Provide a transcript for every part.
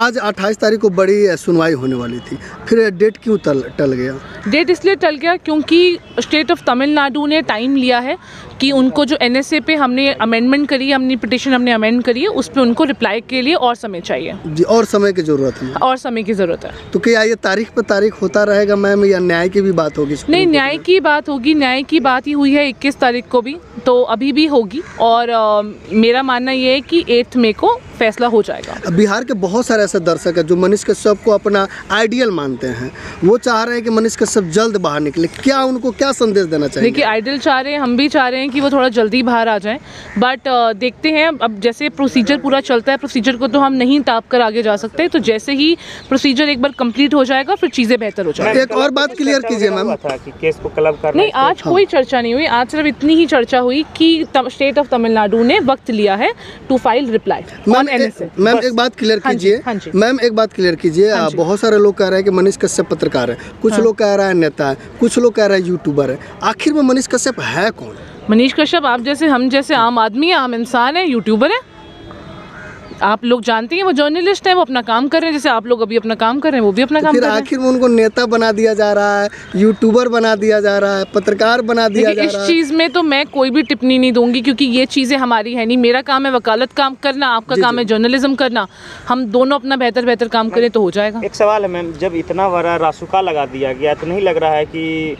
आज 28 तारीख को बड़ी सुनवाई होने वाली थी। फिर डेट क्यों टल टल गया? डेट इसलिए टल गया क्योंकि स्टेट ऑफ़ तमिलनाडु ने टाइम लिया है कि उनको जो एनएसए पे हमने अमेंडमेंट करी है अपनी पिटिशन हमने अमेंड करी है उस पर उनको रिप्लाई के लिए और समय चाहिए। जी और समय की ज़रूरत है। और समय की ज़रूरत है। तो क्या ये तारीख पर तारीख होता रहेगा मैम या न्याय की भी बात होगी नहीं न्याय की बात होगी न्याय की बात ही हुई है 21 तारीख को भी तो अभी भी होगी और मेरा मानना ये है कि एट्थ मई को फैसला हो जाएगा। बिहार के बहुत सारे ऐसे दर्शक है जो मनीष कश्यप को अपना आइडियल मानते हैं। वो चाह रहे हैं कि मनीष कश्यप जल्द बाहर निकले। क्या उनको क्या संदेश देना चाहिए? देखिए आइडल चाह रहे हैं हम भी चाह रहे हैं कि वो थोड़ा जल्दी बाहर आ जाएँ। बट देखते हैं अब जैसे प्रोसीजर पूरा चलता है प्रोसीजर को तो हम नहीं टाप कर आगे जा सकते तो जैसे ही प्रोसीजर एक बार कंप्लीट हो जाएगा फिर चीज़ें बेहतर हो जाएगी। एक और बात क्लियर कीजिए मैम केस को क्लब करना नहीं आज कोई चर्चा नहीं हुई आज सिर्फ़ इतनी ही चर्चा हुई कि स्टेट ऑफ़ तमिलनाडु ने वक्त लिया है टू फ़ाइल रिप्लाई मैम एक- बात क्लियर हाँ कीजिए। हाँ जी। मैम एक बात क्लियर कीजिए हाँ। बहुत सारे लोग कह रहे हैं कि मनीष कश्यप पत्रकार है कुछ हाँ। लोग कह रहा है नेता है कुछ लोग कह रहा है यूट्यूबर है आखिर में मनीष कश्यप है कौन मनीष कश्यप आप जैसे हम जैसे आम आदमी है आम इंसान है यूट्यूबर है आप लोग जानते हैं वो जर्नलिस्ट है वो अपना काम कर रहे हैं जैसे आप लोग अभी अपना काम कर रहे हैं वो भी अपना तो काम फिर कर रहे हैं। आखिर में उनको नेता बना दिया जा रहा है यूट्यूबर बना दिया जा रहा है पत्रकार बना दिया जा इस रहा है। इस चीज़ में तो मैं कोई भी टिप्पणी नहीं दूँगी क्योंकि ये चीज़ें हमारी है नहीं। मेरा काम है वकालत काम करना आपका काम है जर्नलिज्म करना। हम दोनों अपना बेहतर बेहतर काम करें तो हो जाएगा। एक सवाल है मैम। जब इतना बड़ा रासुका लगा दिया गया तो नहीं लग रहा है कि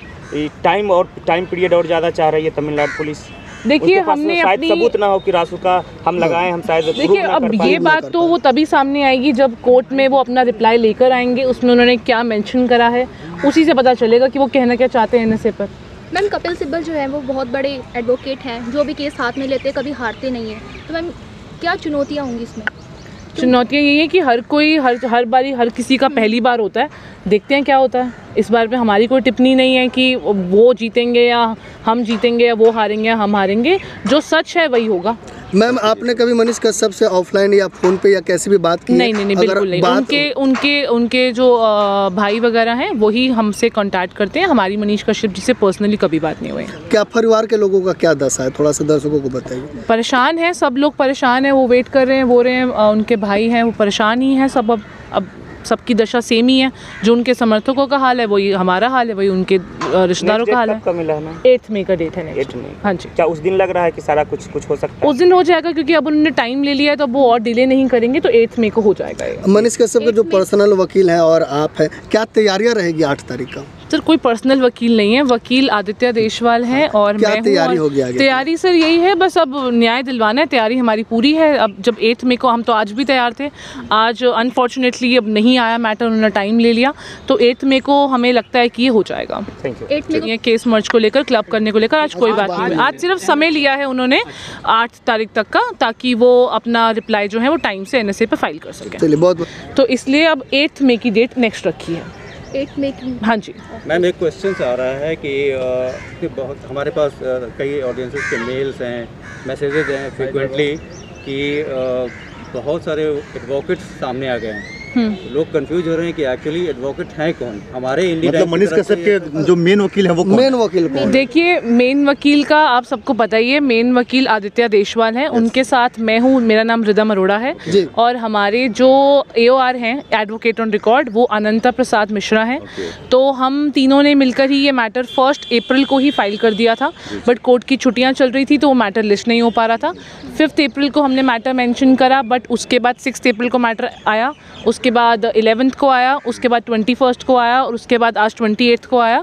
टाइम और टाइम पीरियड और ज़्यादा चाह रही है तमिलनाडु पुलिस? देखिए हमने शायद अपनी सबूत ना हो कि रासुका हम लगाए हम शायद देखिए अब कर ये बात तो वो तभी सामने आएगी जब कोर्ट में वो अपना रिप्लाई लेकर आएँगे उसमें उन्होंने क्या मेंशन करा है उसी से पता चलेगा कि वो कहना क्या चाहते हैं एन पर। मैम कपिल सिब्बल जो है वो बहुत बड़े एडवोकेट हैं जो भी केस हाथ में लेते हैं कभी हारते नहीं हैं। तो मैम क्या चुनौतियाँ होंगी इसमें? चुनौतियाँ यही है कि हर कोई, हर हर बारी, हर किसी का पहली बार होता है। देखते हैं क्या होता है। इस बार में हमारी कोई टिप्पणी नहीं है कि वो जीतेंगे या हम जीतेंगे या वो हारेंगे या हम हारेंगे। जो सच है वही होगा। मैम आपने कभी मनीष कश्यप से ऑफलाइन या फ़ोन पे या कैसे भी बात की नहीं नहीं नहीं बिल्कुल नहीं। उनके उनके उनके जो भाई वगैरह हैं वही हमसे कांटेक्ट करते हैं। हमारी मनीष कश्यप जी से पर्सनली कभी बात नहीं हुई। क्या परिवार के लोगों का क्या दशा है? थोड़ा सा दर्शकों को बताइए। परेशान है सब लोग परेशान है वो वेट कर रहे हैं वो रहे हैं उनके भाई हैं वो परेशान ही हैं सब अब अब सबकी दशा सेम ही है। जो उनके समर्थकों का हाल है वही हमारा हाल है वही उनके रिश्तेदारों का हाल है। एथ का मिला एट्थ मई का डेट है नेक्स्ट एट में हाँ जी। क्या उस दिन लग रहा है कि सारा कुछ कुछ हो सकता है? उस दिन हो जाएगा क्योंकि अब उन्होंने टाइम ले लिया है तो अब वो और डिले नहीं करेंगे तो एट्थ मई को हो जाएगा मनीष कश्यप का जो पर्सनल वकील है और आप है क्या तैयारियाँ रहेगी आठ तारीख का? सर कोई पर्सनल वकील नहीं है। वकील आदित्य देशवाल हैं और क्या मैं हूँ तैयारी होगी आगे? तैयारी सर यही है बस अब न्याय दिलवाना है तैयारी हमारी पूरी है। अब जब एट्थ मे को हम तो आज भी तैयार थे। आज अनफॉर्चुनेटली अब नहीं आया मैटर उन्होंने टाइम ले लिया। तो एट्थ मे को हमें लगता है कि ये हो जाएगा। थैंक यू एट में केस मर्ज को लेकर क्लब करने को लेकर आज कोई बात नहीं आज सिर्फ़ समय लिया है उन्होंने आठ तारीख तक का ताकि वो अपना रिप्लाई जो है वो टाइम से एनएसए पे फ़ाइल कर सकें। चलिए बहुत बहुत तो इसलिए अब एट्थ मे की डेट नेक्स्ट रखी है। एट मेकिंग हाँ जी। मैम एक क्वेश्चन आ रहा है कि, आ, कि बहुत हमारे पास कई ऑडियंसेस के मेल्स हैं मैसेजेस हैं फ्रिक्वेंटली कि बहुत सारे एडवोकेट्स सामने आ गए हैं। हम्म। लोग कंफ्यूज हो रहे हैं कि एक्चुअली एडवोकेट हैं कौन? हमारे मतलब मनीष कश्यप के जो मेन वकील हैं वो कौन? मेन वकील कौन? देखिए मेन वकील का आप सबको पता ही है मेन वकील आदित्य देशवाल हैं। उनके साथ मैं हूँ मेरा नाम रिदम अरोड़ा है। और हमारे जो एओआर हैं एडवोकेट ऑन रिकॉर्ड वो अनंता प्रसाद मिश्रा हैं। तो हम तीनों ने मिलकर ही ये मैटर फ़र्स्ट अप्रैल को ही फ़ाइल कर दिया था। बट कोर्ट की छुट्टियाँ चल रही थी तो वो मैटर लिस्ट नहीं हो पा रहा था। फिफ्थ अप्रैल को हमने मैटर मैंशन करा बट उसके बाद सिक्स अप्रैल को मैटर आया। उसके बाद इलेवेंथ को आया उसके बाद ट्वेंटी फ़र्स्ट को आया और उसके बाद आज ट्वेंटी एट्थ को आया।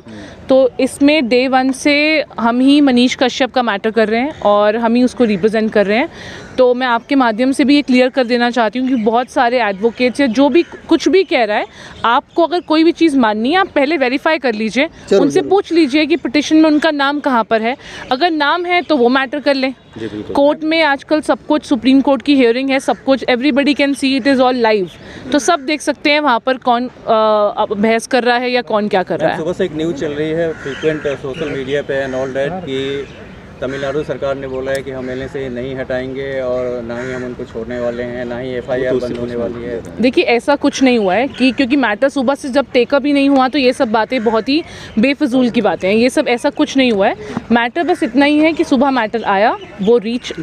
तो इसमें डे वन से हम ही मनीष कश्यप का मैटर कर रहे हैं और हम ही उसको रिप्रेजेंट कर रहे हैं। तो मैं आपके माध्यम से भी ये क्लियर कर देना चाहती हूँ कि बहुत सारे एडवोकेट्स या जो भी कुछ भी कह रहा है आपको अगर कोई भी चीज़ माननी है आप पहले वेरीफाई कर लीजिए उनसे पूछ लीजिए कि पिटिशन में उनका नाम कहाँ पर है। अगर नाम है तो वो मैटर कर लें। कोर्ट में आजकल सब कुछ सुप्रीम कोर्ट की हियरिंग है सब कुछ everybody can see it is all live तो सब देख सकते हैं वहाँ पर कौन बहस कर रहा है या कौन क्या कर रहा है। सुबह से एक न्यूज़ चल रही है फ्रीक्वेंट सोशल मीडिया पे एंड ऑल दैट कि तमिलनाडु सरकार ने बोला है कि हम एल से नहीं हटाएँगे और ना ही हम उनको छोड़ने वाले हैं ना ही एफ़ एफआईआर बंद होने वाली है। देखिए ऐसा कुछ नहीं हुआ है कि क्योंकि मैटर सुबह से जब टेकअप ही नहीं हुआ तो ये सब बातें बहुत ही बेफजूल की बातें हैं। ये सब ऐसा कुछ नहीं हुआ है। मैटर बस इतना ही है कि सुबह मैटर आया वो रीच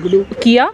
किया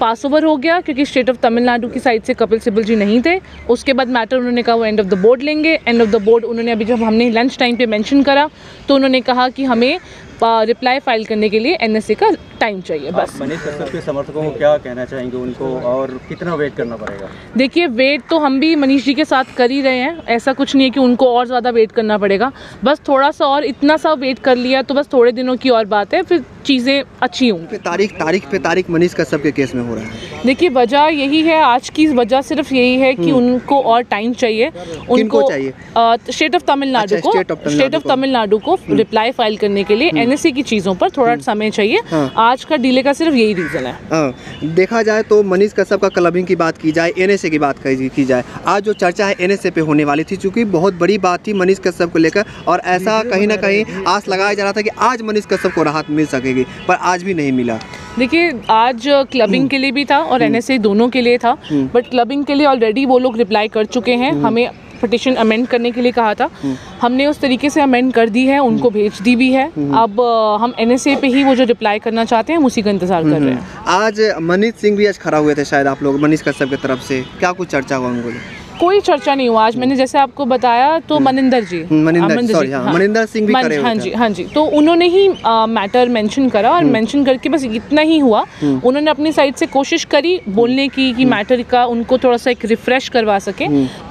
पास ओवर हो गया क्योंकि स्टेट ऑफ़ तमिलनाडु की साइड से कपिल सिब्बल जी नहीं थे। उसके बाद मैटर उन्होंने कहा वो एंड ऑफ़ द बोर्ड लेंगे। एंड ऑफ़ द बोर्ड उन्होंने अभी जब हमने लंच टाइम पे मेंशन करा तो उन्होंने कहा कि हमें रिप्लाई फ़ाइल करने के लिए एनएसए का टाइम चाहिए बस। मनीष कश्यप के समर्थकों को क्या कहना चाहेंगे उनको और कितना वेट करना पड़ेगा? देखिए वेट तो हम भी मनीष जी के साथ कर ही रहे हैं। ऐसा कुछ नहीं है कि उनको और ज़्यादा वेट करना पड़ेगा। बस थोड़ा सा और इतना सा वेट कर लिया तो बस थोड़े दिनों की और बात है फिर चीज़ें अच्छी होंगी। तारीख तारीख पे तारीख मनीष कश्यप के केस में हो रहा है। देखिए वजह यही है आज की वजह सिर्फ़ यही है कि उनको और टाइम चाहिए। उनको चाहिए? स्टेट ऑफ़ तमिलनाडु को स्टेट ऑफ़ तमिलनाडु को। रिप्लाई फ़ाइल करने के लिए एनएसए की चीज़ों पर थोड़ा समय चाहिए। हाँ। आज का डिले का सिर्फ़ यही रीज़न है। हाँ, देखा जाए तो मनीष कश्यप का क्लबिंग की बात की जाए एनएसए की बात की की जाए आज जो चर्चा है एनएसए पे होने वाली थी क्योंकि बहुत बड़ी बात थी मनीष कश्यप को लेकर और ऐसा कहीं ना कहीं आस लगाया जा रहा था कि आज मनीष कश्यप को राहत मिल सकेगी पर आज भी नहीं मिला। देखिए आज क्लबिंग के लिए भी था और एनएसए दोनों के लिए था बट क्लबिंग के लिए ऑलरेडी वो लोग रिप्लाई कर चुके हैं। हमें पिटिशन अमेंड करने के लिए कहा था। हमने उस तरीके से अमेंड कर दी है उनको भेज दी भी है। अब अ, हम एनएसए पे ही वो जो रिप्लाई करना चाहते हैं उसी का इंतज़ार कर रहे हैं। आज मनीष सिंह भी आज खड़ा हुए थे शायद आप लोग मनीष कश्यप की तरफ़ से। क्या कुछ चर्चा हुआ उनको कोई चर्चा नहीं हुआ। आज मैंने जैसे आपको बताया तो मनिंदर जी। मनिंदर- जी, हाँ, मनिंदर सिंह भी मन- करे हाँ जी हाँ। जी। तो उन्होंने ही मैटर मेंशन करा और मेंशन करके बस इतना ही हुआ। उन्होंने अपनी साइड से कोशिश करी बोलने की कि मैटर का उनको थोड़ा सा एक रिफ्रेश करवा सके।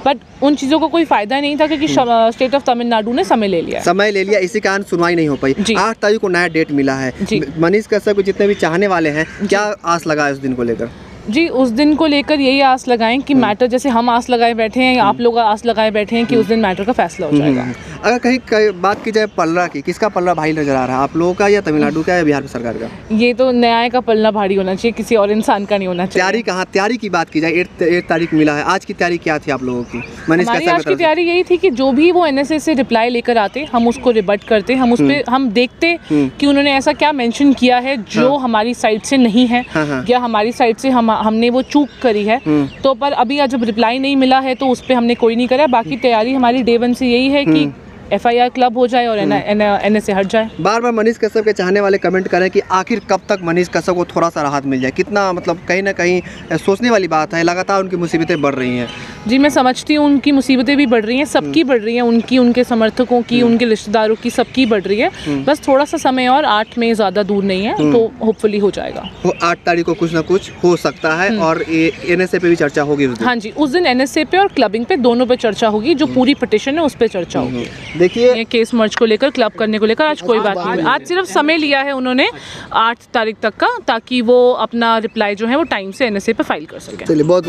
बट उन चीज़ों को कोई फ़ायदा नहीं था क्योंकि स्टेट ऑफ़ तमिलनाडु ने समय ले लिया। समय ले लिया इसी कारण सुनवाई नहीं हो पाई। आठ तारीख को नया डेट मिला है। मनीष कश्यप के जितने भी चाहने वाले हैं क्या आस लगा है उस दिन को लेकर? जी उस दिन को लेकर यही आस लगाएँ कि मैटर जैसे हम आस लगाए बैठे हैं या आप लोग आस लगाए बैठे हैं कि उस दिन मैटर का फैसला हो जाएगा। अगर कहीं कहीं बात की जाए पल्ला की किसका पल्ला भाई नज़र आ रहा है? आप लोगों का या तमिलनाडु का या बिहार की सरकार का? ये तो न्याय का पलना भारी होना चाहिए किसी और इंसान का नहीं होना चाहिए। तैयारी कहाँ तैयारी की बात की जाए एट तारीख मिला है आज की तैयारी क्या थी आप लोगों की? मनीष हमारी आज की? तैयारी यही थी कि जो भी वो एनएसए से रिप्लाई लेकर आते हम उसको रिबट करते हम उस पे हम देखते कि उन्होंने ऐसा क्या मैंशन किया है जो हमारी साइड से नहीं है हाँ, हाँ। या हमारी साइड से हम हमने वो चूक करी है। तो पर अभी जब रिप्लाई नहीं मिला है तो उस पर हमने कोई नहीं करा। बाकी तैयारी हमारी डे वन से यही है कि एफआईआर क्लब हो जाए और एनएसए हट जाए। बार बार मनीष कश्यप के चाहने वाले कमेंट करें कि आखिर कब तक मनीष कश्यप को थोड़ा सा राहत मिल जाए? कितना मतलब कहीं ना कहीं सोचने वाली बात है लगातार उनकी मुसीबतें बढ़ रही हैं। जी मैं समझती हूँ उनकी मुसीबतें भी बढ़ रही हैं सबकी बढ़ रही हैं उनकी उनके समर्थकों की उनके रिश्तेदारों की सबकी बढ़ रही है। बस थोड़ा सा समय और आठ में ज़्यादा दूर नहीं है तो होपफुली हो जाएगा। वो आठ तारीख को कुछ ना कुछ हो सकता है और एन एस पे भी चर्चा होगी हाँ जी उस दिन एनएसए पे और क्लबिंग पे दोनों पे चर्चा होगी जो पूरी पिटिशन है उस पे चर्चा होगी। देखिए। केस मर्ज को लेकर क्लब करने को लेकर आज कोई बात नहीं आज सिर्फ़ समय लिया है उन्होंने आठ तारीख तक का ताकि वो अपना रिप्लाई जो है वो टाइम से एनएसए पे फ़ाइल कर सके। चलिए बहुत